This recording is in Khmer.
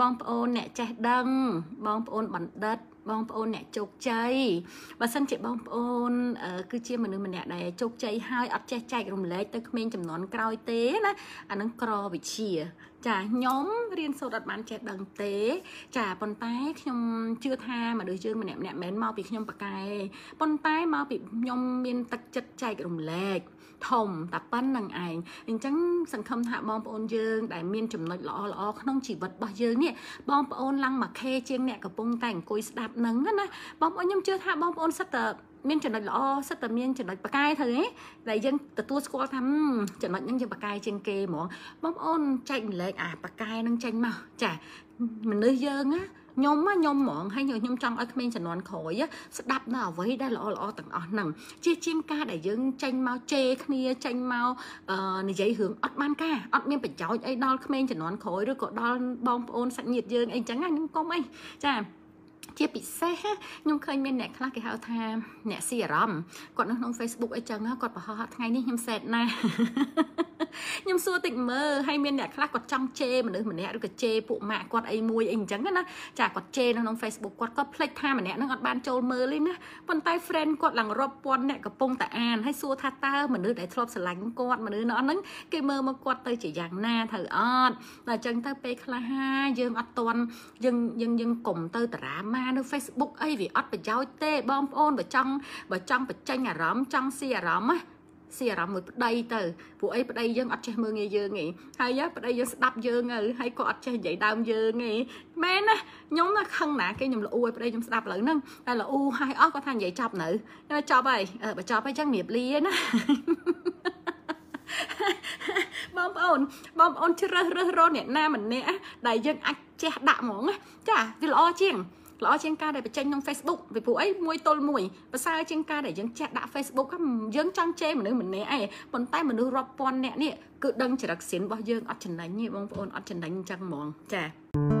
បងប្អូនអ្នកចេះដឹងបងប្អូនបណ្ឌិត បងប្អូនអ្នកជោគជ័យបើសិនជាបងប្អូនគឺជាមនុស្សម្នាក់ដែលជោគជ័យហើយអត់ចេះចែករំលែកទៅក្មេងចំនួនក្រោយទេណាអានឹងក្រវិជា ចាខ្ញុំរៀនសូត្រអត់បានចេះដឹងទេ ចាប៉ុន្តែខ្ញុំជឿថាមនុស្សយើងម្នាក់ម្នាក់មិនមែនមកពីខ្ញុំប៉កែប៉ុន្តែមកពីខ្ញុំមានទឹកចិត្តចែករំលែកធំតែប៉ុណ្្នឹងឯងអញ្ចឹងសង្ឃឹមថាបងប្អូនយើងដែលមានចំណុចល្អល្អក្នុងជីវិតរបស់យើងនេះបងប្អូនឡើងមកខេជាងអ្នកកំពុងតែអង្គុយស្ដាប់នឹងណាបងប្អូនខ្ញុំជឿថាបងប្អូនសិតតែមានចំណុចល្អសិតតែមានចំណុចបកែទៅទេដែលយើងទទួលស្គាល់ថាចំណុចហ្នឹងយើងបកែជាងគេហ្មងបងប្អូនចែកម្លែកអាបកែហ្នឹងចេញមកចាមនុស្សយើងណាខ្ញុំខ្ញុំហ្មងហើយខ្ញុំចង់ឲ្យក្មេងជំនាន់ក្រោយស្ដាប់នៅអ្វីដែលល្អល្អទាំងអស់ហ្នឹងជាជាងការដែលយើងចេញមកជេរគ្នាចេញមកនិយាយរឿងអត់បានការអត់មានប្រយោជន៍អីដល់ក្មេងជំនាន់ក្រោយឬក៏ដល់បងប្អូនសាច់ញាតិយើងអីចឹងណាខ្ញុំកុំអីចា ជាពិសេសខ្ញុំឃើញមានអ្នកខ្លះគេហៅថាអ្នកស៊ីអារម្មណ៍គាត់នៅក្នុង Facebook អីចឹងគាត់បង្ហោះថ្ងៃនេះខ្ញុំសែតណាស់ ខ្ញុំសួរតិចមើលហើយមានអ្នកខ្លះគាត់ចង់ជេរមនុស្សម្នាក់ឬក៏ជេរពួកម៉ាក់គាត់អីមួយអីអញ្ចឹងណាចាគាត់ជេរនៅក្នុង Facebook គាត់ក៏ភ្លេចថាម្នាក់នឹងអត់បានចូលមើលទេណាប៉ុន្តែ friend គាត់ឡើងរាប់ពាន់អ្នកកំពុងតែអានហើយសួរថាតើមនុស្សដែលធ្លាប់ស្រឡាញ់គាត់មនុស្សនៅហ្នឹងគេមើលមកគាត់ទៅជាយ៉ាងណាត្រូវអត់តែអញ្ចឹងទៅពេលខ្លះហាយើងអត់តន់យើងយើងយើងកុំទៅតារាម៉ានៅ Facebook អីវាអត់ប្រយោជន៍ទេបងប្អូនបើចង់បើចង់បញ្ចេញអារម្មណ៍ចង់ស៊ីអារម្មណ៍ណា ស៊ីអារម្មណ៍មួយប្តីទៅពួកអីប្តីយើងអត់ចេះមើលងាយយើងទេហើយប្តីយើងស្ដាប់យើងទៅហើយក៏អត់ចេះនិយាយដើមយើងទេមែនណាខ្ញុំណាខឹងណាគេខ្ញុំល្អូឲ្យប្តីខ្ញុំស្ដាប់លើហ្នឹងតែល្អូហើយអស់គាត់ថានិយាយចប់នៅចប់ហើយបើចប់ហើយចឹងរៀបលាណាបងប្អូនបងប្អូនជ្រើសរើសរកអ្នកណាម្នាក់ដែលយើងអាចចេះដាក់ហ្មងចាវាល្អជាង ល្អជាងការដែលបញ្ចេញក្នុង Facebook ពីព្រោះអីមួយទល់មួយប្រសើរជាងការដែលយើងចេះដាក់ Facebook យើងចង់ជេរមនុស្សម្នាក់ឯងប៉ុន្តែមនុស្សរាប់ពាន់នាក់នេះគឺដឹងចរិតសិនរបស់យើងអត់ចំណេញទេបងប្អូនអត់ចំណេញអញ្ចឹងហ្មងចា